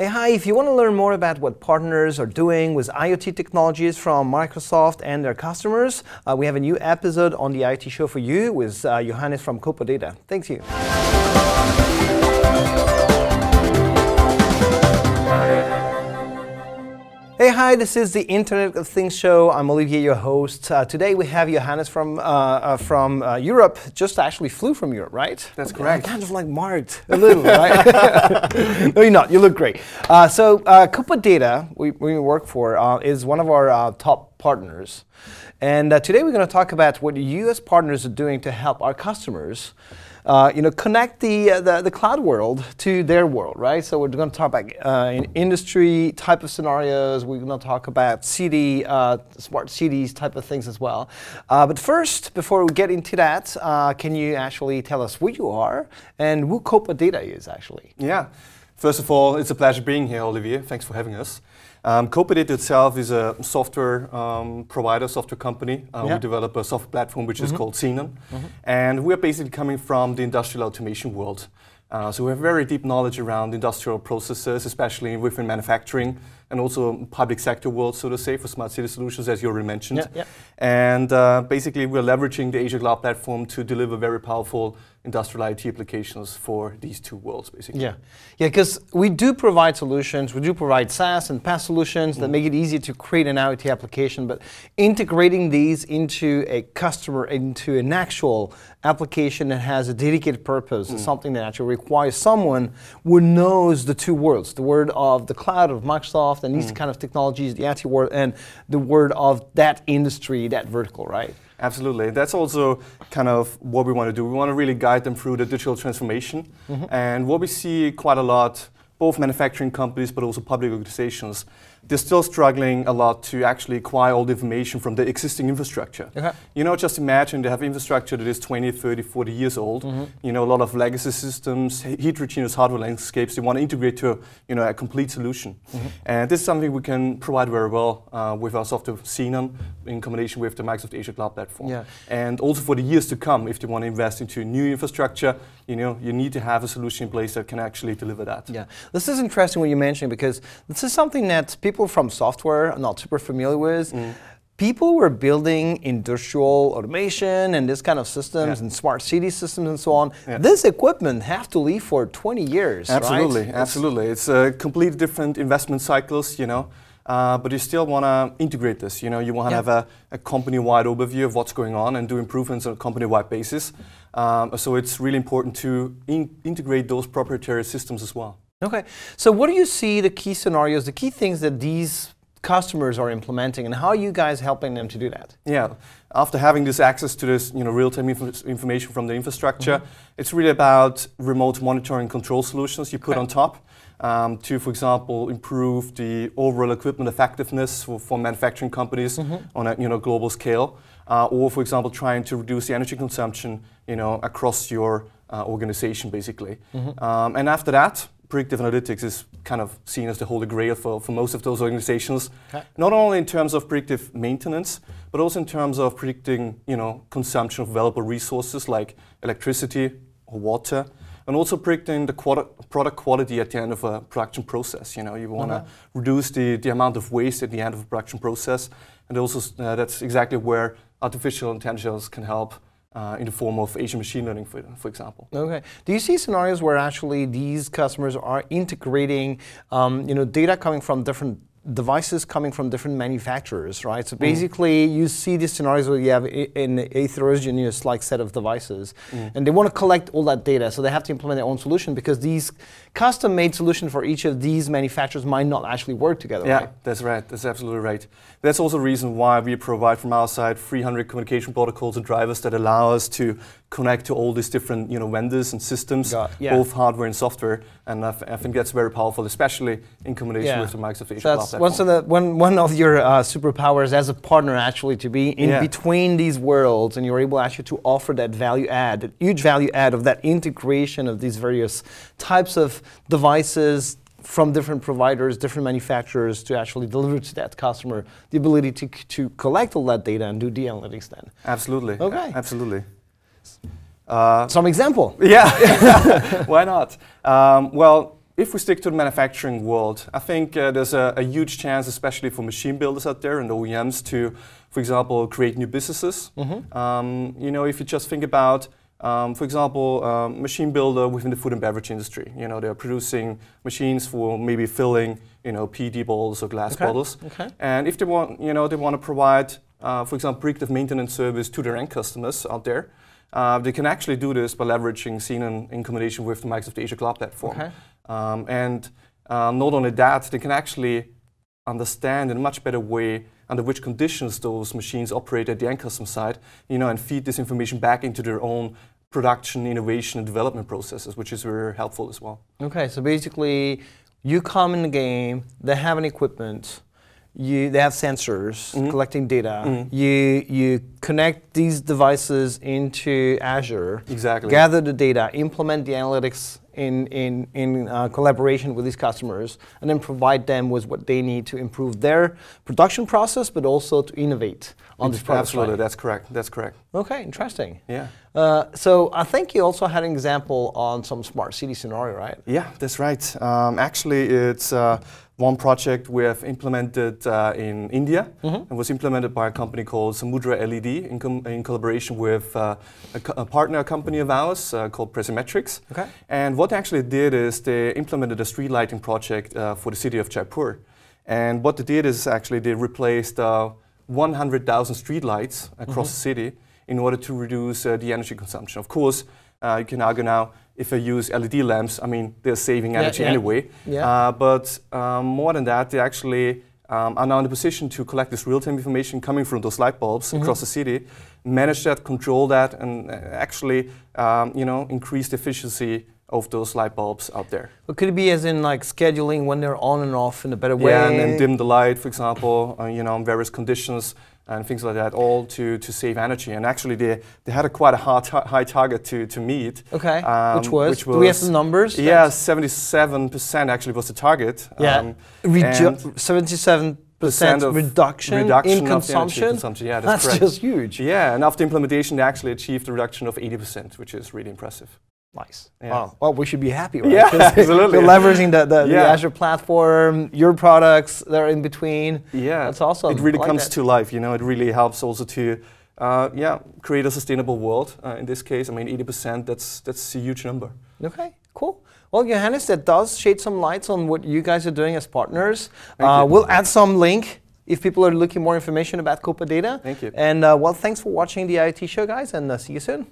Hey, hi, if you want to learn more about what partners are doing with IoT technologies from Microsoft and their customers, uh, we have a new episode on the IoT show for you with uh, Johannes from Copa Data. Thanks you. Hi, this is the Internet of Things show. I'm Olivier, your host. Uh, today we have Johannes from, uh, uh, from uh, Europe, just actually flew from Europe, right? That's correct. kind of like marked a little, right? no, you're not. You look great. Uh, so, uh, Copa Data, we, we work for, uh, is one of our uh, top partners. And uh, today we're going to talk about what you as partners are doing to help our customers uh, you know, connect the, uh, the, the, cloud world to their world, right? So we're going to talk about uh, in industry type of scenarios. We're going to talk about CD, uh, smart cities type of things as well. Uh, but first, before we get into that, uh, can you actually tell us who you are and who Copa Data is actually? Yeah. First of all, it's a pleasure being here, Olivier. Thanks for having us. Um, Copa Data itself is a software um, provider, software company. Uh, yeah. We develop a software platform which mm -hmm. is mm-hmm. called zenon. Mm -hmm. And we're basically coming from the industrial automation world. Uh, so we have very deep knowledge around industrial processes, especially within manufacturing and also public sector world, so to say, for smart city solutions, as you already mentioned. Yeah, yeah. And uh, basically, we're leveraging the Azure Cloud Platform to deliver very powerful industrial IT applications for these two worlds, basically. Yeah, yeah, because we do provide solutions, we do provide SaaS and PaaS solutions mm. that make it easy to create an IoT application, but integrating these into a customer, into an actual application that has a dedicated purpose, mm. something that actually requires someone who knows the two worlds, the word of the cloud of Microsoft and these mm. kind of technologies, the IT world, and the word of that industry, that vertical, right? Absolutely. That's also kind of what we want to do. We want to really guide them through the digital transformation. Mm -hmm. And what we see quite a lot, both manufacturing companies but also public organizations, they're still struggling a lot to actually acquire all the information from the existing infrastructure. Okay. You know, just imagine they have infrastructure that is 20, 30, 40 years old. Mm -hmm. You know, a lot of legacy systems, heterogeneous hardware landscapes. They want to integrate to, you know, a complete solution. Mm -hmm. And this is something we can provide very well uh, with our software zenon in combination with the Microsoft Azure Cloud Platform. Yeah. And also for the years to come, if they want to invest into new infrastructure, you know, you need to have a solution in place that can actually deliver that. Yeah, this is interesting what you mentioned because this is something that people people from software are not super familiar with. Mm. People were building industrial automation and this kind of systems yeah. and smart city systems and so on. Yeah. This equipment have to live for 20 years, Absolutely, right? absolutely. It's a completely different investment cycles, you know. Uh, but you still want to integrate this. You know, you want to yeah. have a, a company-wide overview of what's going on and do improvements on a company-wide basis. Um, so it's really important to in integrate those proprietary systems as well. Okay, so what do you see the key scenarios, the key things that these customers are implementing, and how are you guys helping them to do that? Yeah, after having this access to this, you know, real-time inf information from the infrastructure, mm -hmm. it's really about remote monitoring control solutions you put okay. on top. Um, to, for example, improve the overall equipment effectiveness for, for manufacturing companies mm -hmm. on a you know, global scale, uh, or, for example, trying to reduce the energy consumption you know, across your uh, organization, basically. Mm -hmm. um, and after that, predictive analytics is kind of seen as the holy grail for, for most of those organizations. Okay. Not only in terms of predictive maintenance, but also in terms of predicting you know, consumption of valuable resources like electricity or water, and also predicting the product quality at the end of a production process. You know, you want to uh -huh. reduce the, the amount of waste at the end of a production process, and also uh, that's exactly where artificial intelligence can help uh, in the form of Azure machine learning, for, for example. Okay. Do you see scenarios where actually these customers are integrating, um, you know, data coming from different devices coming from different manufacturers, right? So mm. basically, mm. you see these scenarios where you have an heterogeneous like set of devices, mm. and they want to collect all that data, so they have to implement their own solution because these custom-made solutions for each of these manufacturers might not actually work together. Yeah, right? that's right. That's absolutely right. That's also the reason why we provide from our side 300 communication protocols and drivers that allow us to connect to all these different you know vendors and systems, yeah. both hardware and software, and I, think that's very powerful, especially in combination yeah. with the Microsoft Azure Cloud platform. One of, the, one, one of your uh, superpowers as a partner actually to be in yeah. between these worlds, and you're able actually to offer that value add, that huge value add of that integration of these various types of devices, from different providers, different manufacturers to actually deliver to that customer the ability to, to collect all that data and do the analytics then. Absolutely. Okay. Absolutely. Uh, Some example. Yeah, why not? Um, well, if we stick to the manufacturing world, I think uh, there's a, a, huge chance, especially for machine builders out there and OEMs, to, for example, create new businesses. Mm-hmm. Um, you know, if you just think about, um, for example, um, machine builder within the food and beverage industry. You know, they're producing machines for maybe filling, you know, PET bottles or glass okay. bottles. Okay. And if they want, you know, they want to provide, uh, for example, predictive maintenance service to their end customers out there. Uh, they can actually do this by leveraging zenon in combination with the Microsoft Azure Cloud Platform. Okay. Um, and uh, not only that, they can actually understand in a much better way under which conditions those machines operate at the end customer side, you know, and feed this information back into their own production, innovation, and development processes, which is very helpful as well. Okay, so basically, you come in the game, they have an equipment, you, they have sensors mm-hmm. collecting data. Mm-hmm. You, you connect these devices into Azure, exactly. gather the data, implement the analytics in, in, in uh, collaboration with these customers, and then provide them with what they need to improve their production process, but also to innovate on this product. Absolutely, that's correct. That's correct. Okay, interesting. Yeah. Uh, so I think you also had an example on some smart city scenario, right? Yeah, that's right. Um, actually, it's uh, one project we have implemented uh, in India mm-hmm. and was implemented by a company called Samudra LED in, com- in collaboration with uh, a, co- a, partner company of ours uh, called Precimetrics. Okay. And what they actually did is they implemented a street lighting project uh, for the city of Jaipur. And what they did is actually they replaced uh, 100,000 street lights across mm-hmm. the city in order to reduce uh, the energy consumption. Of course, you can argue now if I use LED lamps, I mean, they're saving energy yeah. anyway. Yeah. Uh, but um, more than that, they actually um, are now in a position to collect this real-time information coming from those light bulbs mm-hmm. across the city, manage that, control that, and uh, actually, um, you know, increase the efficiency of those light bulbs out there. But could it be as in like scheduling when they're on and off in a better way? Yeah, and then dim the light, for example, uh, you know, in various conditions and things like that, all to, to save energy. And actually, they, they had a quite a high, high target to, to meet. Okay, um, which, was? which, was? Do we have some numbers? Yeah, 77% actually was the target. Yeah, um, 77% reduction, reduction in consumption. consumption. Yeah, that's, that's just huge. Yeah, and after implementation, they actually achieved a reduction of 80%, which is really impressive. Nice. Yeah. Wow. Well, we should be happy, right? Yeah, absolutely. You're leveraging the, the, yeah. the, Azure platform, your products that are in between. Yeah. That's awesome. It really like comes that. to life, you know, it really helps also to, uh, yeah, create a sustainable world. Uh, in this case, I mean, 80%, that's, that's a huge number. Okay, cool. Well, Johannes, that does shed some lights on what you guys are doing as partners. Uh, we'll add some link if people are looking more information about Copa Data. Thank you. And uh, well, thanks for watching the IoT show, guys, and uh, see you soon.